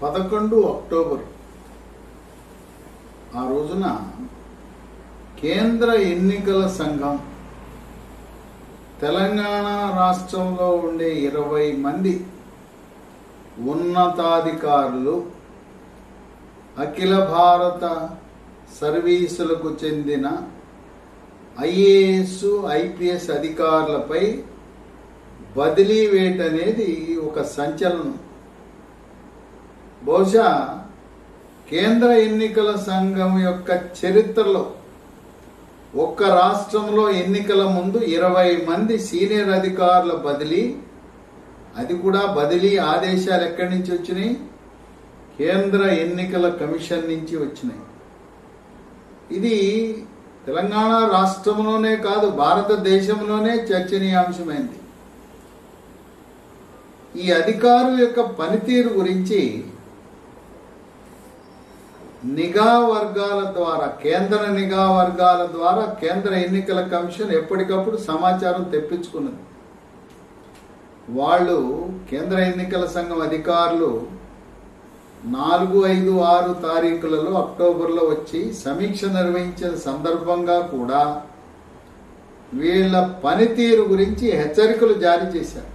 పదకొండు అక్టోబర్. ఆ రోజున కేంద్ర ఎన్నికల సంఘం తెలంగాణ రాష్ట్రంలో ఉండే ఇరవై మంది ఉన్నతాధికారులు అఖిల భారత సర్వీసులకు చెందిన ఐఏఎస్ ఐపీఎస్ అధికారులపై బదిలీ వేట్ అనేది ఒక సంచలనం. బహుశా కేంద్ర ఎన్నికల సంఘం యొక్క చరిత్రలో ఒక్క రాష్ట్రంలో ఎన్నికల ముందు ఇరవై మంది సీనియర్ అధికారుల బదిలీ అది కూడా బదిలీ ఆదేశాలు ఎక్కడి నుంచి వచ్చినాయి? కేంద్ర ఎన్నికల కమిషన్ నుంచి వచ్చినాయి. ఇది తెలంగాణ రాష్ట్రంలోనే కాదు భారతదేశంలోనే చర్చనీయాంశమైంది. ఈ అధికారుల యొక్క పనితీరు గురించి నిఘా వర్గాల ద్వారా కేంద్ర నిఘా వర్గాల ద్వారా కేంద్ర ఎన్నికల కమిషన్ ఎప్పటికప్పుడు సమాచారం తెప్పించుకున్నది. వాళ్ళు కేంద్ర ఎన్నికల సంఘం అధికారులు నాలుగు ఐదు ఆరు తారీఖులలో అక్టోబర్లో వచ్చి సమీక్ష నిర్వహించిన సందర్భంగా కూడా వీళ్ళ పనితీరు గురించి హెచ్చరికలు జారీ చేశారు.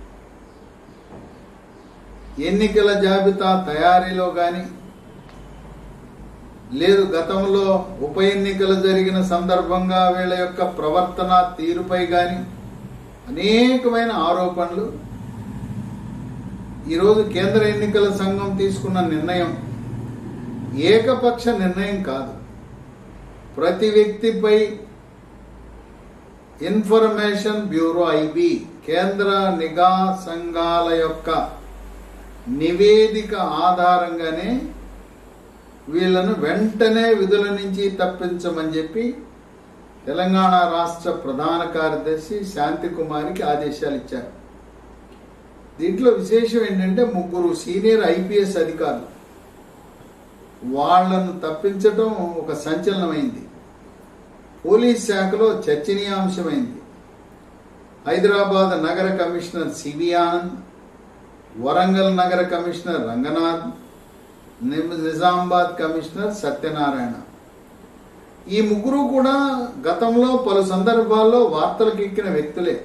ఎన్నికల జాబితా తయారీలో కానీ లేదు గతంలో ఉప ఎన్నికలు జరిగిన సందర్భంగా వీళ్ళ యొక్క ప్రవర్తన తీరుపై కానీ అనేకమైన ఆరోపణలు ఈరోజు కేంద్ర ఎన్నికల సంఘం తీసుకున్న నిర్ణయం ఏకపక్ష నిర్ణయం కాదు. ప్రతి వ్యక్తిపై ఇన్ఫర్మేషన్ బ్యూరో ఐబి కేంద్ర నిఘా సంఘాల యొక్క నివేదిక ఆధారంగానే వీళ్ళను వెంటనే విధుల నుంచి తప్పించమని చెప్పి తెలంగాణ రాష్ట్ర ప్రధాన కార్యదర్శి శాంతికుమారికి ఆదేశాలు ఇచ్చారు. దీంట్లో విశేషం ఏంటంటే ముగ్గురు సీనియర్ ఐపీఎస్ అధికారులు. వాళ్ళను తప్పించటం ఒక సంచలనమైంది. పోలీస్ శాఖలో చర్చనీయాంశమైంది. హైదరాబాద్ నగర కమిషనర్ సివి ఆనంద్ వరంగల్ నగర కమిషనర్ రంగనాథ్ నిజామాబాద్ కమిషనర్ సత్యనారాయణ. ఈ ముగ్గురు కూడా గతంలో పలు సందర్భాల్లో వార్తలకు ఎక్కిన వ్యక్తులే.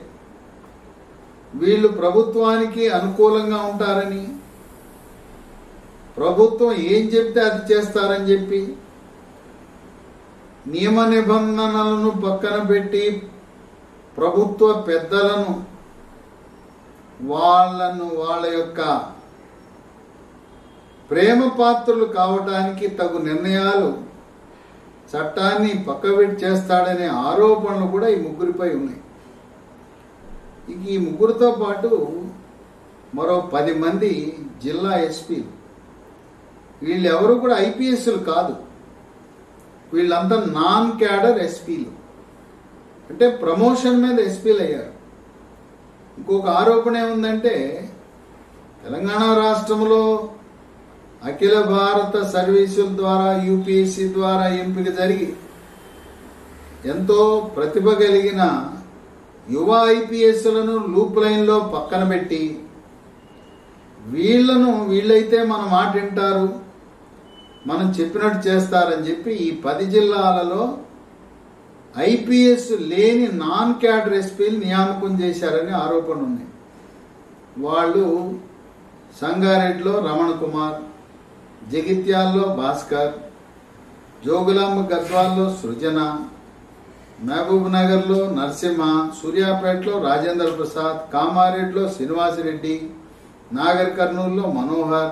వీళ్ళు ప్రభుత్వానికి అనుకూలంగా ఉంటారని ప్రభుత్వం ఏం చెప్తే అది చేస్తారని చెప్పి నియమ నిబంధనలను పక్కన పెట్టి ప్రభుత్వ పెద్దలను వాళ్ళను వాళ్ళ యొక్క ప్రేమ పాత్రలు కావటానికి తగు నిర్ణయాలు చట్టాన్ని పక్కబెట్టి చేస్తాడనే ఆరోపణలు కూడా ఈ ముగ్గురిపై ఉన్నాయి. ఇక ఈ ముగ్గురితో పాటు మరో పది మంది జిల్లా ఎస్పీలు వీళ్ళెవరు కూడా ఐపీఎస్లు కాదు. వీళ్ళంతా నాన్ క్యాడర్ ఎస్పీలు. అంటే ప్రమోషన్ మీద ఎస్పీలు అయ్యారు ఇంకొక ఆరోపణ ఏముందంటే తెలంగాణ రాష్ట్రంలో అఖిల భారత సర్వీసుల ద్వారా యూపీఎస్సీ ద్వారా ఎంపిక జరిగి ఎంతో ప్రతిభ కలిగిన యువ ఐపీఎస్లను లూప్ లైన్లో పక్కన పెట్టి వీళ్ళను వీళ్ళైతే మన మాట వింటారు మనం చెప్పినట్టు చేస్తారని చెప్పి ఈ పది జిల్లాలలో ఐపీఎస్ లేని నాన్ క్యాడర్ ఎస్పీలు నియామకం చేశారని ఆరోపణ ఉంది వాళ్ళు సంగారెడ్డిలో రమణ కుమార్ జగిత్యాల్లో భాస్కర్ జోగులాంబ గద్వాల్లో సృజన మహబూబ్ నగర్లో నరసింహ సూర్యాపేటలో రాజేంద్ర ప్రసాద్ కామారెడ్డిలో శ్రీనివాసరెడ్డి నాగర్ కర్నూలులో మనోహర్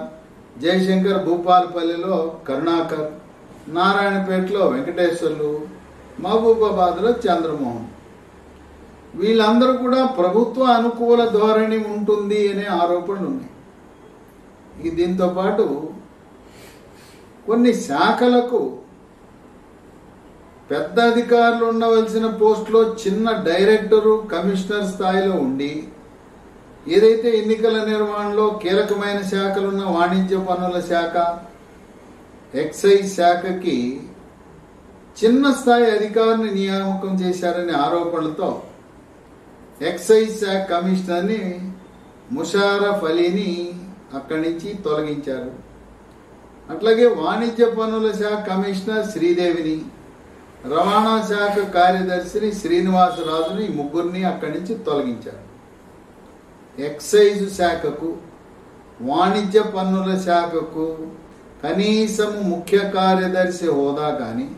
జయశంకర్ భూపాలపల్లిలో కరుణాకర్ నారాయణపేటలో వెంకటేశ్వర్లు మహబూబాబాద్లో చంద్రమోహన్. వీళ్ళందరూ కూడా ప్రభుత్వ అనుకూల ధోరణి ఉంటుంది అనే ఆరోపణలు ఉన్నాయి దీంతో పాటు కొన్ని శాఖలకు పెద్ద అధికారులు ఉండవలసిన పోస్టులో చిన్న డైరెక్టరు కమిషనర్ స్థాయిలో ఉండి ఏదైతే ఎన్నికల నిర్వహణలో కీలకమైన శాఖలున్న వాణిజ్య పన్నుల శాఖ ఎక్సైజ్ శాఖకి చిన్న స్థాయి అధికారిని నియామకం చేశారనే ఆరోపణలతో ఎక్సైజ్ శాఖ కమిషనర్ని ముషారఫ్ అలీని అక్కడి నుంచి తొలగించారు. అట్లాగే వాణిజ్య పన్నుల శాఖ కమిషనర్ శ్రీదేవిని రవాణా శాఖ కార్యదర్శిని శ్రీనివాసరాజుని ఈ ముగ్గురిని అక్కడి నుంచి తొలగించారు. ఎక్సైజ్ శాఖకు వాణిజ్య పన్నుల శాఖకు కనీసం ముఖ్య కార్యదర్శి హోదా కానీ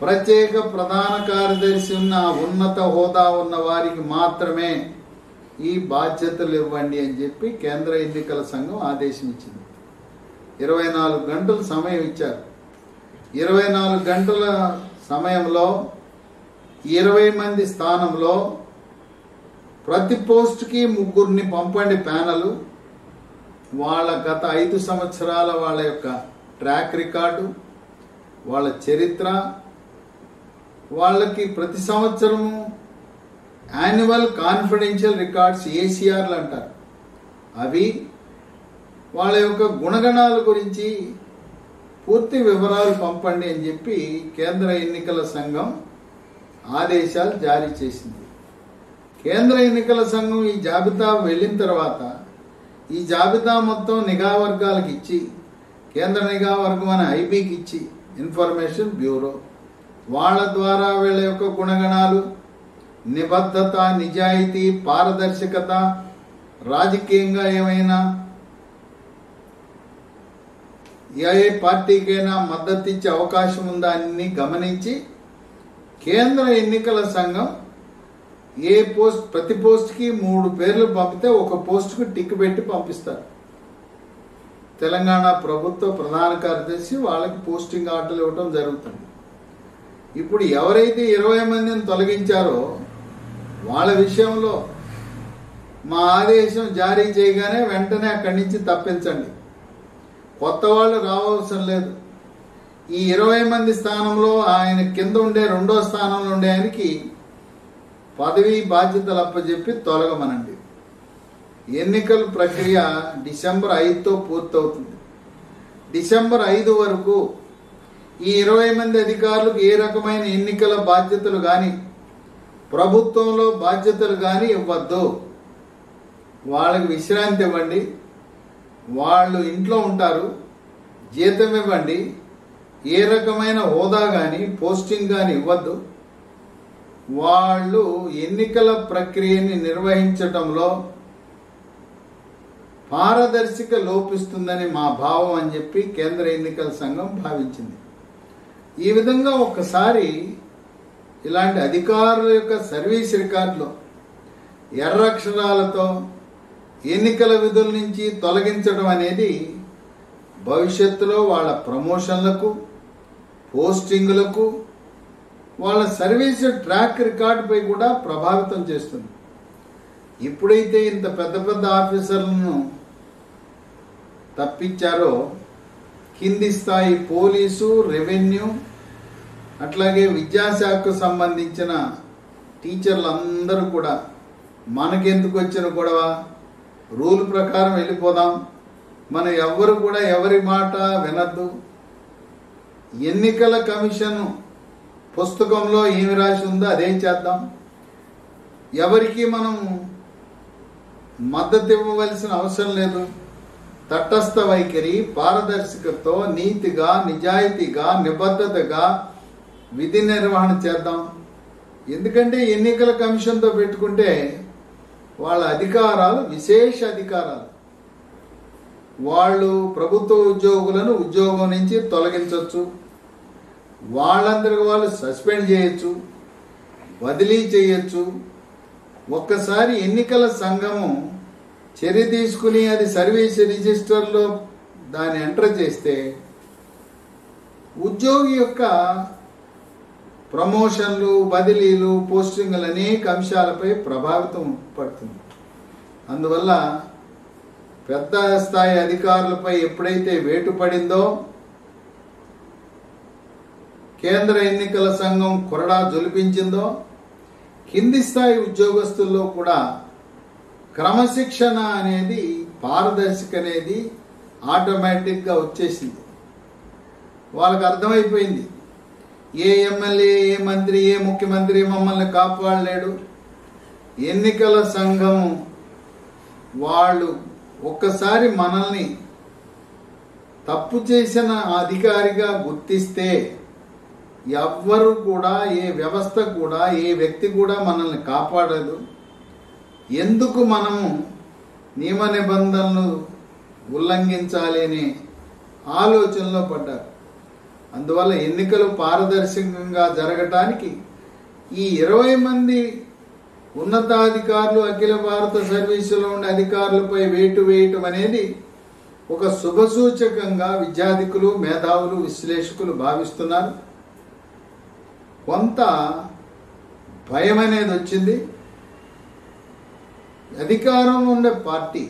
ప్రత్యేక ప్రధాన కార్యదర్శి ఉన్న ఉన్నత హోదా ఉన్న వారికి మాత్రమే ఈ బాధ్యతలు ఇవ్వండి అని చెప్పి కేంద్ర ఎన్నికల సంఘం ఆదేశం ఇచ్చింది ఇరవై నాలుగు గంటలు సమయం ఇచ్చారు. ఇరవై నాలుగు గంటల సమయంలో ఇరవై మంది స్థానంలో ప్రతి పోస్ట్కి ముగ్గురిని పంపండి ప్యానలు. వాళ్ళ గత ఐదు సంవత్సరాల వాళ్ళ యొక్క ట్రాక్ రికార్డు వాళ్ళ చరిత్ర వాళ్ళకి ప్రతి సంవత్సరము యాన్యువల్ కాన్ఫిడెన్షియల్ రికార్డ్స్ ఏసీఆర్లు అంటారు. అవి వాళ్ళ యొక్క గుణగణాల గురించి పూర్తి వివరాలు పంపండి అని చెప్పి కేంద్ర ఎన్నికల సంఘం ఆదేశాలు జారీ చేసింది. కేంద్ర ఎన్నికల సంఘం ఈ జాబితా వెళ్ళిన తర్వాత ఈ జాబితా మొత్తం నిఘా వర్గాలకు ఇచ్చి కేంద్ర నిఘా వర్గం అనే ఐబీకి ఇచ్చి ఇన్ఫర్మేషన్ బ్యూరో వాళ్ళ ద్వారా వీళ్ళ యొక్క గుణగణాలు నిబద్ధత నిజాయితీ పారదర్శకత రాజకీయంగా ఏమైనా ఏ పార్టీకైనా మద్దతు ఇచ్చే అవకాశం ఉందా అని గమనించి కేంద్ర ఎన్నికల సంఘం ఏ పోస్ట్ ప్రతి పోస్ట్కి మూడు పేర్లు పంపితే ఒక పోస్టుకు టిక్ పెట్టి పంపిస్తారు. తెలంగాణ ప్రభుత్వ ప్రధాన కార్యదర్శి వాళ్ళకి పోస్టింగ్ ఆర్డర్లు ఇవ్వడం జరుగుతుంది. ఇప్పుడు ఎవరైతే ఇరవై మందిని తొలగించారో వాళ్ళ విషయంలో మా ఆదేశం జారీ చేయగానే వెంటనే అక్కడి నుంచి తప్పించండి. కొత్త వాళ్ళు రావాల్సిన లేదు. ఈ ఇరవై మంది స్థానంలో ఆయన కింద ఉండే రెండో స్థానంలో ఉండే ఆయనకి పదవి బాధ్యతలు అప్పచెప్పి తొలగమనండి. ఎన్నికల ప్రక్రియ డిసెంబర్ ఐదుతో పూర్తవుతుంది. డిసెంబర్ ఐదు వరకు ఈ ఇరవై మంది అధికారులకు ఏ రకమైన ఎన్నికల బాధ్యతలు కానీ ప్రభుత్వంలో బాధ్యతలు కానీ ఇవ్వద్దు. వాళ్ళకి విశ్రాంతి ఇవ్వండి. వాళ్ళు ఇంట్లో ఉంటారు జీతం ఇవ్వండి ఏ రకమైన హోదా కానీ పోస్టింగ్ కానీ ఇవ్వద్దు. వాళ్ళు ఎన్నికల ప్రక్రియని నిర్వహించటంలో పారదర్శక లోపిస్తుందని మా భావం అని చెప్పి కేంద్ర ఎన్నికల సంఘం భావించింది. ఈ విధంగా ఒక్కసారి ఇలాంటి అధికారుల యొక్క సర్వీస్ రికార్డులో ఎర్రక్షరాలతో ఎన్నికల విధుల నుంచి తొలగించడం అనేది భవిష్యత్తులో వాళ్ళ ప్రమోషన్లకు పోస్టింగులకు వాళ్ళ సర్వీస్ ట్రాక్ రికార్డుపై కూడా ప్రభావితం చేస్తుంది. ఎప్పుడైతే ఇంత పెద్ద పెద్ద ఆఫీసర్లను తప్పించారో కింది స్థాయి పోలీసు రెవెన్యూ అట్లాగే విద్యాశాఖకు సంబంధించిన టీచర్లు అందరూ కూడా మనకెందుకు వచ్చిన గొడవ? రూల్ ప్రకారం వెళ్ళిపోదాం. మనం ఎవ్వరు కూడా ఎవరి మాట వినద్దు. ఎన్నికల కమిషన్ పుస్తకంలో ఏమి రాసి ఉందో అదేం చేద్దాం. ఎవరికి మనం మద్దతు ఇవ్వవలసిన అవసరం లేదు. తటస్థ వైఖరి పారదర్శకతో నీతిగా నిజాయితీగా నిబద్ధతగా విధి నిర్వహణ చేద్దాం. ఎందుకంటే ఎన్నికల కమిషన్తో పెట్టుకుంటే వాళ్ళ అధికారాలు విశేష అధికారాలు. వాళ్ళు ప్రభుత్వ ఉద్యోగులను ఉద్యోగం నుంచి తొలగించవచ్చు వాళ్ళందరికి వాళ్ళు సస్పెండ్ చేయొచ్చు బదిలీ చేయొచ్చు. ఒక్కసారి ఎన్నికల సంఘము చర్య తీసుకుని అది సర్వీస్ రిజిస్టర్లో దాన్ని ఎంటర్ చేస్తే ఉద్యోగి యొక్క ప్రమోషన్లు బదిలీలు పోస్టింగ్లు అనేక అంశాలపై ప్రభావితం పడుతుంది. అందువల్ల పెద్ద స్థాయి అధికారులపై ఎప్పుడైతే వేటు పడిందో కేంద్ర ఎన్నికల సంఘం కొరడా జొలిపించిందో కింది స్థాయి ఉద్యోగస్తుల్లో కూడా క్రమశిక్షణ అనేది పారదర్శక అనేది ఆటోమేటిక్గా వచ్చేసింది. వాళ్ళకి అర్థమైపోయింది. ఏ ఎమ్మెల్యే ఏ మంత్రి ఏ ముఖ్యమంత్రి మమ్మల్ని కాపాడలేడు. ఎన్నికల సంఘం వాళ్ళు ఒక్కసారి మనల్ని తప్పు చేసిన అధికారిగా గుర్తిస్తే ఎవ్వరు కూడా ఏ వ్యవస్థ కూడా ఏ వ్యక్తి కూడా మనల్ని కాపాడదు. ఎందుకు మనము నియమ నిబంధనలు ఉల్లంఘించాలి అనే ఆలోచనలో పడ్డారు? అందువల్ల ఎన్నికలు పారదర్శకంగా జరగటానికి ఈ ఇరవై మంది ఉన్నతాధికారులు అఖిల భారత సర్వీసులో ఉండే అధికారులపై వేటు వేయటం అనేది ఒక శుభసూచకంగా విద్యార్థికులు మేధావులు విశ్లేషకులు భావిస్తున్నారు. కొంత భయం అనేది వచ్చింది. అధికారంలో ఉండే పార్టీ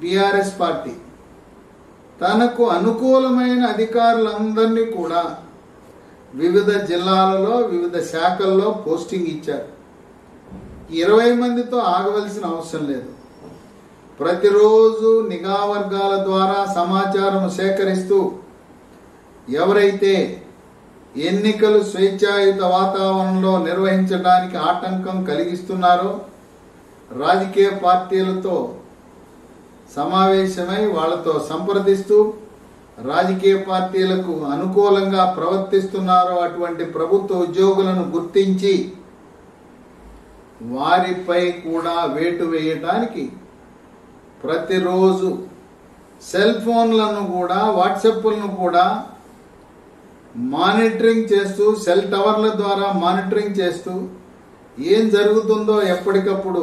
బీఆర్ఎస్ పార్టీ తనకు అనుకూలమైన అధికారులందరినీ కూడా వివిధ జిల్లాలలో వివిధ శాఖల్లో పోస్టింగ్ ఇచ్చారు. ఇరవై మందితో ఆగవలసిన అవసరం లేదు. ప్రతిరోజు నిఘా వర్గాల ద్వారా సమాచారం సేకరిస్తూ ఎవరైతే ఎన్నికలు స్వేచ్ఛాయుత వాతావరణంలో నిర్వహించడానికి ఆటంకం కలిగిస్తున్నారో రాజకీయ పార్టీలతో సమావేశమై వాళ్ళతో సంప్రదిస్తూ రాజకీయ పార్టీలకు అనుకూలంగా ప్రవర్తిస్తున్నారో అటువంటి ప్రభుత్వ ఉద్యోగులను గుర్తించి వారిపై కూడా వేటు వేయటానికి ప్రతిరోజు సెల్ ఫోన్లను కూడా వాట్సాప్లను కూడా మానిటరింగ్ చేస్తూ సెల్ టవర్ల ద్వారా మానిటరింగ్ చేస్తూ ఏం జరుగుతుందో ఎప్పటికప్పుడు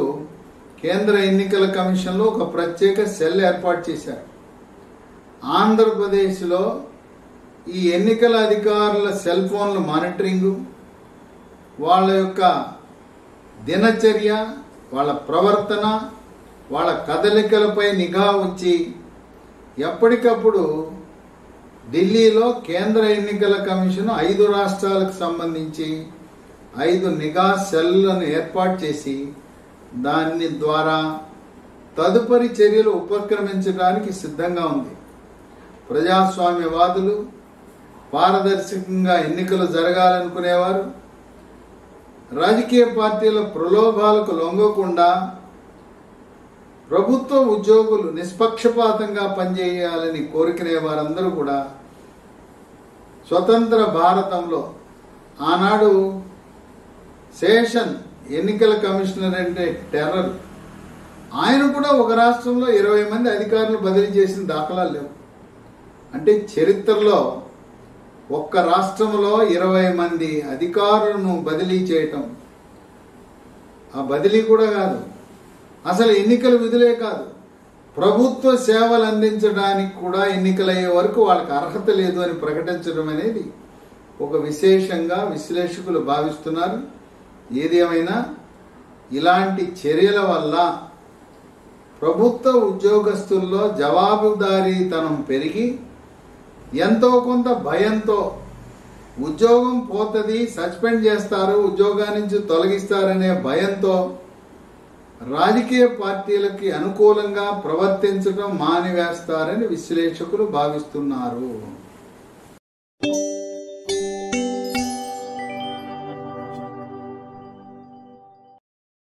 కేంద్ర ఎన్నికల కమిషన్లో ఒక ప్రత్యేక సెల్ ఏర్పాటు చేశారు. ఆంధ్రప్రదేశ్లో ఈ ఎన్నికల అధికారుల సెల్ ఫోన్ల మానిటరింగు వాళ్ళ యొక్క దినచర్య వాళ్ళ ప్రవర్తన వాళ్ళ కదలికలపై నిఘా ఉంచి ఎప్పటికప్పుడు ఢిల్లీలో కేంద్ర ఎన్నికల కమిషన్ ఐదు రాష్ట్రాలకు సంబంధించి ఐదు నిఘా సెల్లను ఏర్పాటు చేసి దాని ద్వారా తదుపరి చర్యలు ఉపక్రమించడానికి సిద్ధంగా ఉంది. ప్రజాస్వామ్యవాదులు పారదర్శకంగా ఎన్నికలు జరగాలనుకునేవారు. రాజకీయ పార్టీల ప్రలోభాలకు లొంగకుండా ప్రభుత్వ ఉద్యోగులు నిష్పక్షపాతంగా పనిచేయాలని కోరుకునే వారందరూ కూడా స్వతంత్ర భారతంలో ఆనాడు సేషన్ ఎన్నికల కమిషనర్ అంటే టెర్రర్. ఆయన కూడా ఒక రాష్ట్రంలో ఇరవై మంది అధికారులు బదిలీ చేసిన దాఖలాలు లేవు. అంటే చరిత్రలో ఒక్క రాష్ట్రంలో ఇరవై మంది అధికారులను బదిలీ చేయటం. ఆ బదిలీ కూడా కాదు. అసలు ఎన్నికల విధులే కాదు. ప్రభుత్వ సేవలు అందించడానికి కూడా ఎన్నికలయ్యే వరకు వాళ్ళకి అర్హత లేదు అని ప్రకటించడం అనేది ఒక విశేషంగా విశ్లేషకులు భావిస్తున్నారు. ఏదేమైనా ఇలాంటి చర్యల వల్ల ప్రభుత్వ ఉద్యోగస్తుల్లో జవాబుదారీతనం పెరిగి ఎంతో కొంత భయంతో ఉద్యోగం పోతుంది సస్పెండ్ చేస్తారు ఉద్యోగాన్ని నుంచి తొలగిస్తారనే భయంతో రాజకీయ పార్టీలకి అనుకూలంగా ప్రవర్తించడం మానివేస్తారని విశ్లేషకులు భావిస్తున్నారు.